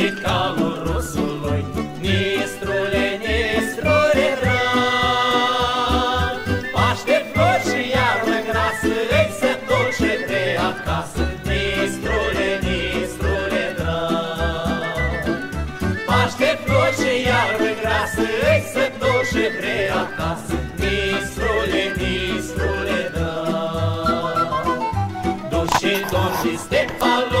din calul rusului Nistrule, nistrule drag. Aștept flori și iarnă grasă Ei se duce de acasă. Nistrule, nistrule drag. Aștept flori și iarnă grasă Ei se duce de acasă. Nistrule, nistrule drag. Duși, domn și Stefalo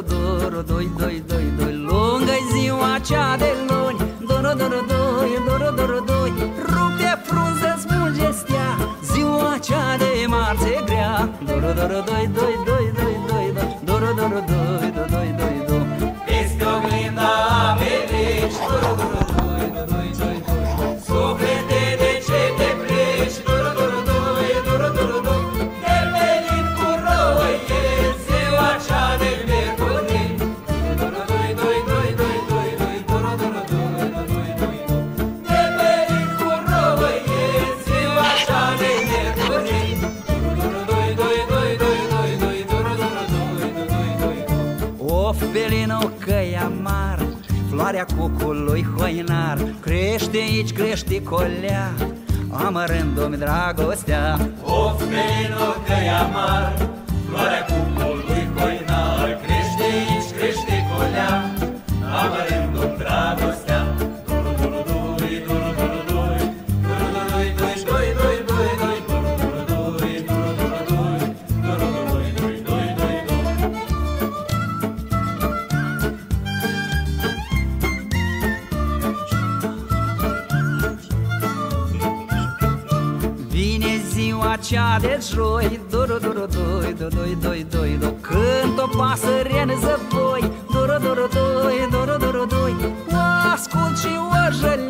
doro, doro, doi, doi, doi, doi lungă ziua cea de luni. Doro, doro, doi, doro, doro, doi Rupe frunză, smulge stea. Ziua cea de marți e grea. Doro, doro, doi, doi floarea cucului hoinar. Crește aici, crește colea Amărându-mi dragostea. Of, vino că e amar. Doro, doro, doi, do, doi, doi, doi, do Cânt o pasăre în zăvoi Doro, doro, doi, doro, doro, doi O ascult și o jălesc.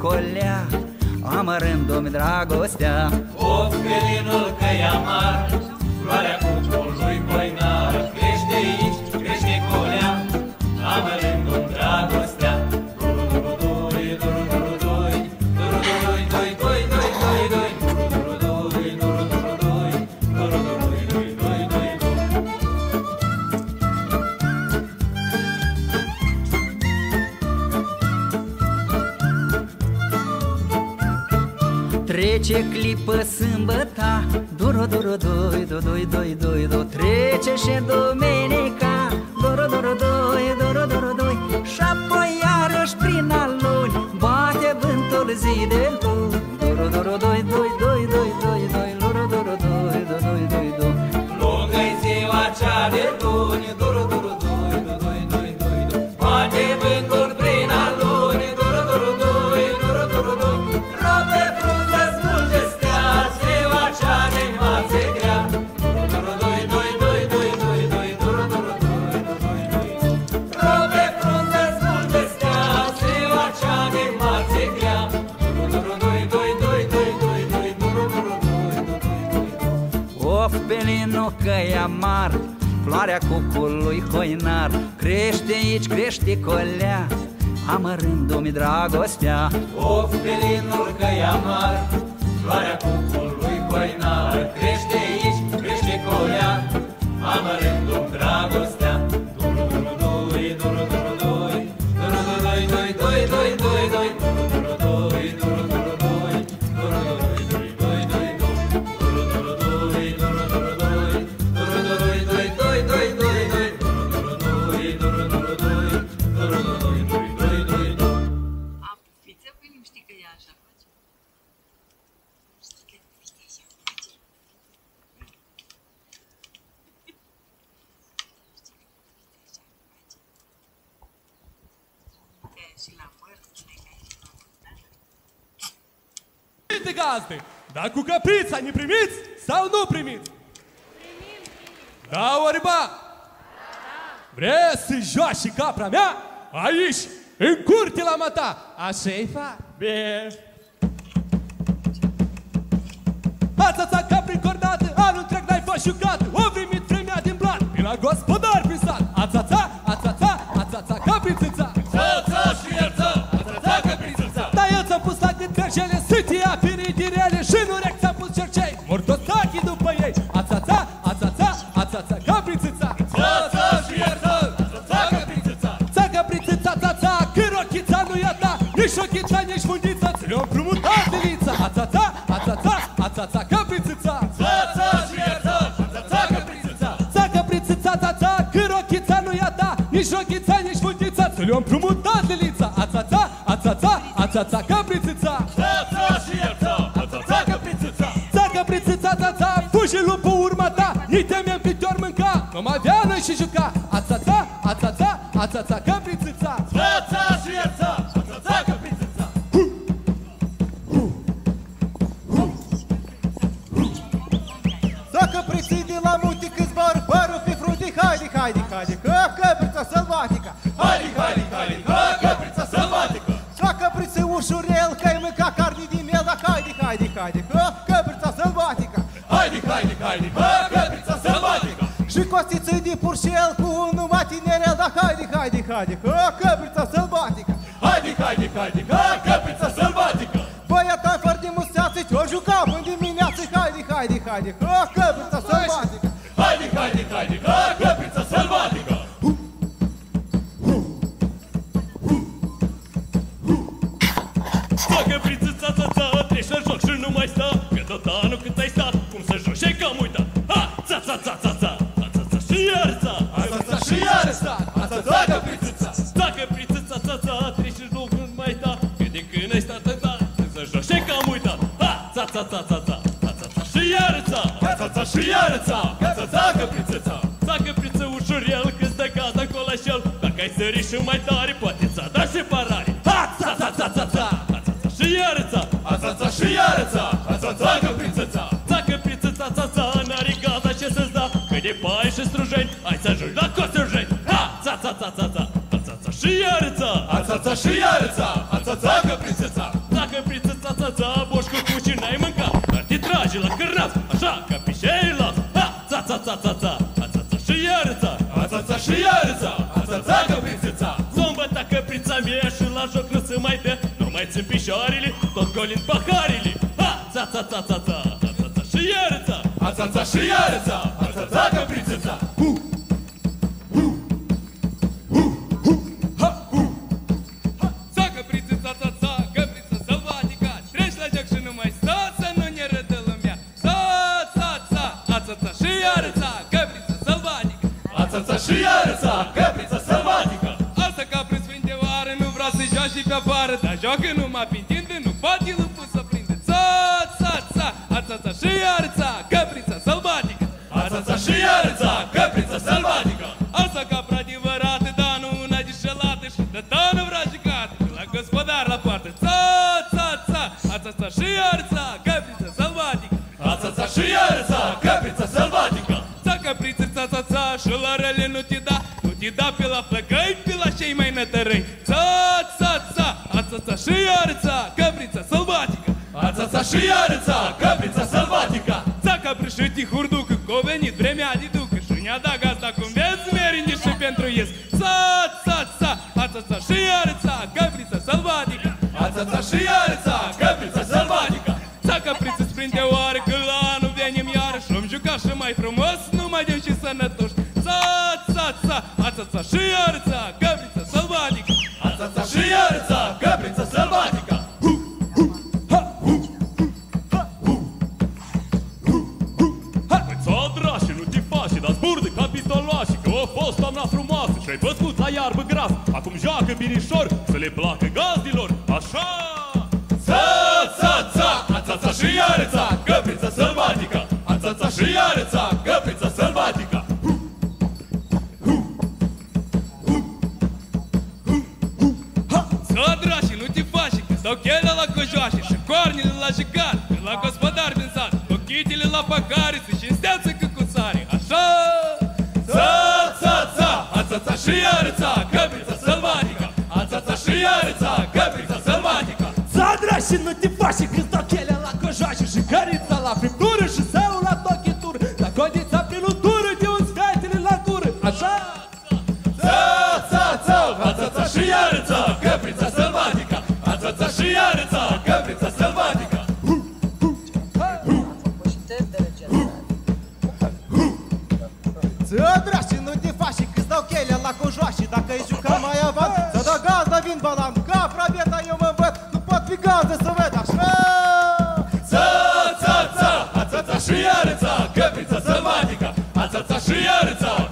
colea Amărându-mi dragostea. amar Floarea cucului hoinar. Crește aici, crește colea Amărându-mi dragostea. Of, pelinul că e amar Floarea cucului hoinar. Crește aici, crește colea Amărându-mi dragostea. de gazde, dar cu căprița ne primiți sau nu primiți? Da, oriba? Da. Vrea să joaci și capra mea aici, în curte la mata. Așa-i fac. Bine. Ața-ța cap prin cordată, anul întreg n-ai fost jucat. O Мешокица, не шпутица, целем прумута для лица. Аца-ца, аца-ца, аца-ца, каприцица. și lup pe urma ta. Nici de mi-am picior mânca Că mă avea noi și juca. Ațața, capricița, ața-ța, Ațața caprițița Ța-ța și ierța, ața-ța, caprițița Dacă de la munte câți bar Barul pe frunte, haide, haide, haide Că caprițița caprița sălbatică Hari, hari, hari, ha, caprița sălbatică Ca capriță ușurel, ca-i mânca carne din el Dacă haide, haide, haide, ha, caprița sălbatică Haide, haide, haide, ha, caprița sălbatică Și costiță de purșel cu un numai tinerel Dacă haide, haide, haide, ha, caprița sălbatică Haide, haide, haide, ha, caprița sălbatică Băiata fără de musteață, te-o juca până dimineață Haide, haide, haide, ha, caprița sălbatică Dacă ai sări și mai tare, poate ți-a dat și parare Ha-ța-ța-ța-ța-ța, ața-ța și iarăța Ața-ța și iarăța, ața-ța căprițăța Ța căprițăța, ța-ța, n-are gaza ce să-ți da Că de pai și strujeni, hai să ajungi la costurjeni Ha-ța-ța-ța-ța-ța, ața-ța și iarăța Ața-ța și iarăța, ața-ța Nu mai țin pișoarele, tot golind paharele Ha-ța-ța-ța-ța-ța, ața-ța și iarăța joacă numai pe întinde, nu poate lupul să prinde Ța, ța, ța, ața, ța și iară ța, căpriță sălbatică. Ața-ța și iarăța, căprița sălbatică. Asta ca adevărată, dar nu una dișelată Și de tană vrea jicată, la gospodar la poartă. Ța, ța, ța, ața, ța și iară ța, căpriță sălbatică. Ața-ța și iarăța, căprița sălbatică. Ța capriță, ța, ța, ța, și la rele nu te da Nu te da pe la flăcăi, pe la cei mai nătărăi ața, ța și iară ța, căpriță sălbatică Ața-ța și iarăța, căprița sălbatică Ța drașe, nu te faci, dar zburde capitoloase Că a fost toamna frumoasă și ai văzut la iarbă gras. Acum joacă binișor să le placă gazdilor Așa! Ța, ța, ța, ața-ța și iarăța, căprița sălbatică. Ața-ța și iarăța, faci, că stau chelea la cojoașe Și coarnele la jigat, că la gospodar din sat. Ochitele la pahare, să cinsteață că cu sare Așa! Ța, ța, ța, ața-ța și iarăța, căprița sălbatică. Ața-ța și iarăța, căprița sălbatică. Zadra și nu te faci când stau chelea la cojoașe Și cărița la friptură și zeul la tochitură La codița prin utură de un sfetele la gură Așa? Ța, ța, ța, ața-ța Ața-ța